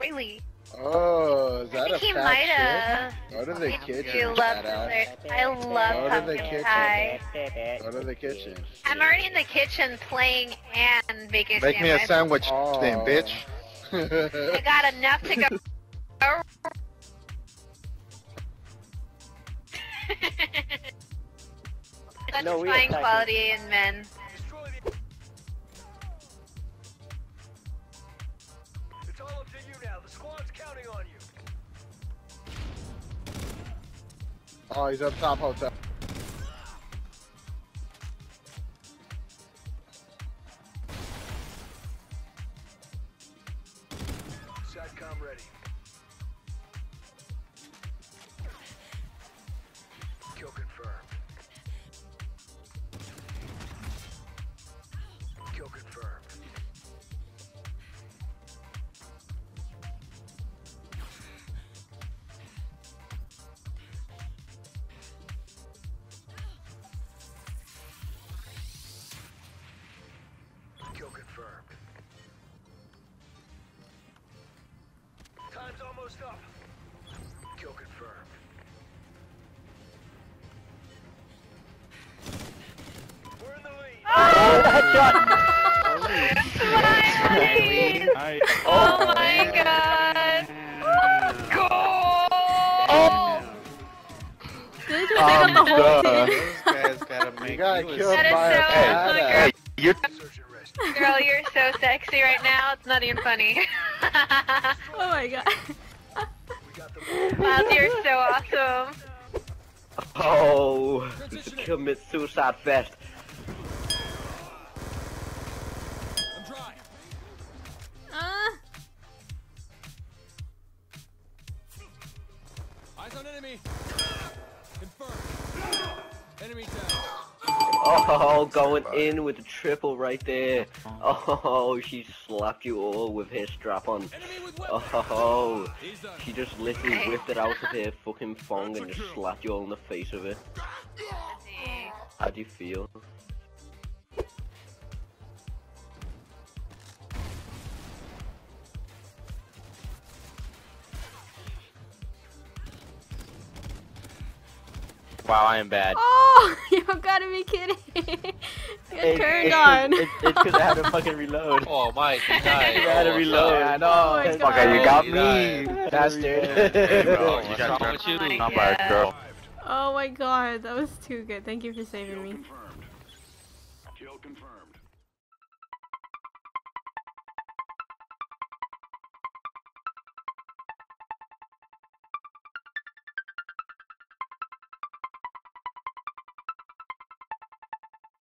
Really? Oh, is I that a think he fat might chick? have. Go to the I kitchen. do love badass. dessert. I love Go to the pumpkin kitchen. pie. Go to the kitchen. I'm already in the kitchen playing and making a Make me a sandwich. sandwich, then, Oh. bitch. I got enough to go. That's No, fine quality in men. It's all up to you now. The squad's counting on you. oh, he's up top hotel. SATCOM ready. Almost up. Kill confirmed. We're in the lead. Ah! Smiley! Oh, oh my god! Goal! Did you take out the whole duh. team? Those guys gotta make you a killed by so badass. Hey, you're Search and rescue. Girl, you're so sexy right now. It's not even funny. Oh my god. We got the Miles, you're so awesome. Oh, commit suicide fest. Uh, Eyes on enemy. Confirmed. Enemy down. Oh, going in with the triple right there. Oh, she slapped you all with her strap on. Enemy with weapon. Oh, she just literally whipped it out of her fucking thong and just slapped you all in the face with it. How do you feel? Wow, I am bad. oh, you gotta be kidding. Get turned on. It's because I had to fucking reload. Oh my god. You had to reload. I Oh my god. okay. You got me, died. bastard. Bro, you got wrong with you? Not by a girl. Oh my god, that was too good. Thank you for saving me. Kill confirmed.